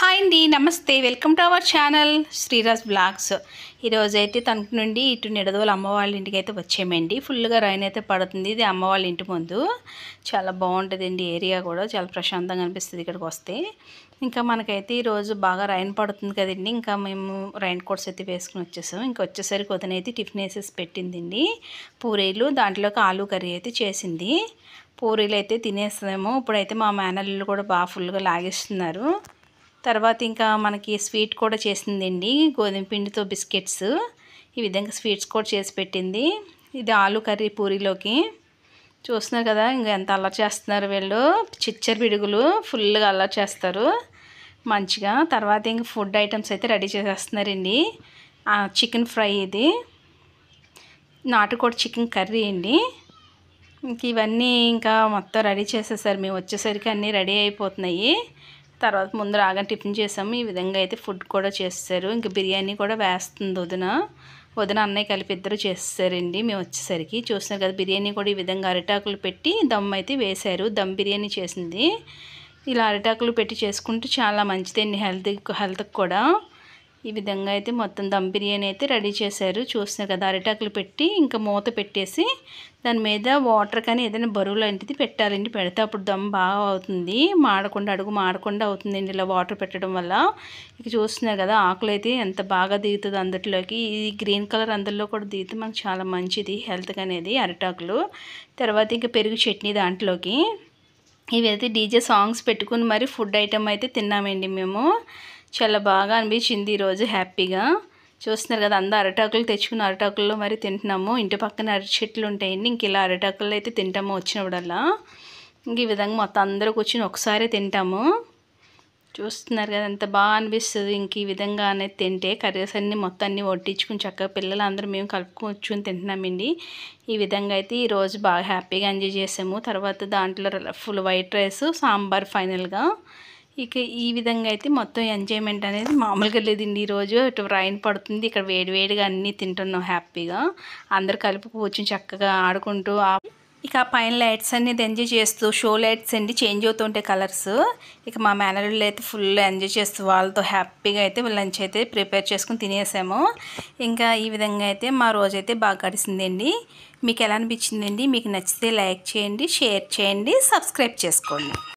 Hi అండి నమస్తే. Welcome to our channel Sriraj blogs. ఈరోజు అయితే తణుకు నుండి ఇటు నిడదవల అమ్మవాళ్ళ ఇంటికి అయితే వచ్చామండి. ఫుల్గా రైన్ అయితే పడుతుంది. ఇది అమ్మవాళ్ళ ఇంటి ముందు. చాలా బాగుంటుందండి ఏరియా కూడా. చాలా ప్రశాంతంగా అనిపిస్తుంది ఇక్కడికి వస్తే. ఇంకా మనకైతే ఈరోజు బాగా రైన్ పడుతుంది కదండి. ఇంకా మేము రైన్ కోట్స్ అయితే వేసుకుని వచ్చేసాం. ఇంకా వచ్చేసరికి వదిన అయితే టిఫిన్ వేసేసి పెట్టిందండి. పూరీలు దాంట్లోకి ఆలు కర్రీ అయితే చేసింది. పూరీలు అయితే తినేస్తాము ఇప్పుడైతే మా మేనల్లు కూడా బాగా ఫుల్గా లాగేస్తున్నారు. తర్వాత ఇంకా మనకి స్వీట్ కూడా చేసిందండి. గోధుమ పిండితో బిస్కెట్స్. ఈ విధంగా స్వీట్స్ కూడా చేసి పెట్టింది. ఇది ఆలు కర్రీ పూరీలోకి. చూస్తున్నారు కదా ఇంకా ఎంత అల్లరి చేస్తున్నారు వీళ్ళు. చిచ్చర్ పిడుగులు ఫుల్గా అల్లరి చేస్తారు. మంచిగా. తర్వాత ఇంక ఫుడ్ ఐటమ్స్ అయితే రెడీ చేసేస్తున్నారండి. చికెన్ ఫ్రై ఇది. నాటుకోడి చికెన్ కర్రీ అండి. ఇంక ఇవన్నీ ఇంకా మొత్తం రెడీ చేసేసారు. మేము వచ్చేసరికి అన్నీ రెడీ అయిపోతున్నాయి. తర్వాత ముందు రాగా టిఫిన్ చేసాము. ఈ విధంగా అయితే ఫుడ్ కూడా చేస్తారు. ఇంకా బిర్యానీ కూడా వేస్తుంది వదిన. వదిన అన్నయ్య కలిపి ఇద్దరు చేస్తారండి. మేము వచ్చేసరికి చూస్తున్నారు కదా బిర్యానీ కూడా ఈ విధంగా అరిటాకులు పెట్టి దమ్ అయితే వేశారు. దమ్ బిర్యానీ చేసింది. ఇలా అరిటాకులు పెట్టి చేసుకుంటే చాలా మంచిదండి హెల్త్ హెల్త్కి కూడా. ఈ విధంగా అయితే మొత్తం దమ్ బిర్యానీ అయితే రెడీ చేశారు. చూసిన కదా అరిటాకులు పెట్టి ఇంకా మూత పెట్టేసి దాని మీద వాటర్ కానీ ఏదైనా బరువు లాంటిది పెట్టాలండి. పెడితే అప్పుడు దమ్ బాగా అవుతుంది. మాడకుండా అడుగు మాడకుండా అవుతుందండి ఇలా వాటర్ పెట్టడం వల్ల. ఇక చూస్తున్నారు కదా ఆకులు అయితే ఎంత బాగా దిగుతుంది అందరిలోకి. ఈ గ్రీన్ కలర్ అందరిలో కూడా దిగితే మనకు చాలా మంచిది హెల్త్కి అనేది అరిటాకులు. తర్వాత ఇంకా పెరుగు చట్నీ దాంట్లోకి. ఇవైతే డీజే సాంగ్స్ పెట్టుకుని మరి ఫుడ్ ఐటమ్ అయితే తిన్నామండి మేము. చాలా బాగా అనిపించింది ఈరోజు హ్యాపీగా. చూస్తున్నారు కదా అందరూ అరటాకులు తెచ్చుకుని అరటాకుల్లో మరి తింటున్నాము. ఇంటి పక్కన అరటి చెట్లు ఉంటాయండి. ఇంక ఇలా అరటాకుల్లో అయితే తింటాము వచ్చినప్పుడల్లా. ఇంక ఈ విధంగా మొత్తం అందరూ కూర్చొని ఒకసారి తింటాము. చూస్తున్నారు కదా ఎంత బాగా అనిపిస్తుంది. ఇంక ఈ విధంగా అనేది తింటే కర్రీస్ అన్నీ మొత్తం అన్నీ వడ్డించుకుని చక్కగా పిల్లలు అందరూ మేము కలుపుకొచ్చుని తింటున్నామండి. ఈ విధంగా అయితే ఈరోజు బాగా హ్యాపీగా ఎంజాయ్ చేసాము. తర్వాత దాంట్లో ఫుల్ వైట్ రైస్ సాంబార్ ఫైనల్గా. ఇక ఈ విధంగా అయితే మొత్తం ఎంజాయ్మెంట్ అనేది మామూలుగా లేదండి. ఈరోజు ఇటు రైన్ పడుతుంది. ఇక్కడ వేడివేడిగా అన్నీ తింటున్నాం హ్యాపీగా. అందరు కలిపి కూర్చొని చక్కగా ఆడుకుంటూ ఇక ఆ పైన లైట్స్ అనేది ఎంజాయ్ చేస్తూ షో లైట్స్ అండి చేంజ్ అవుతుంటాయి కలర్స్. ఇక మా మేనర్లు అయితే ఫుల్ ఎంజాయ్ చేస్తూ వాళ్ళతో హ్యాపీగా అయితే లంచ్ అయితే ప్రిపేర్ చేసుకుని తినేసాము. ఇంకా ఈ విధంగా అయితే మా రోజైతే బాగా గడిచిందండి మీకు ఎలా అనిపించిందండి? మీకు నచ్చితే లైక్ చేయండి షేర్ చేయండి సబ్స్క్రైబ్ చేసుకోండి.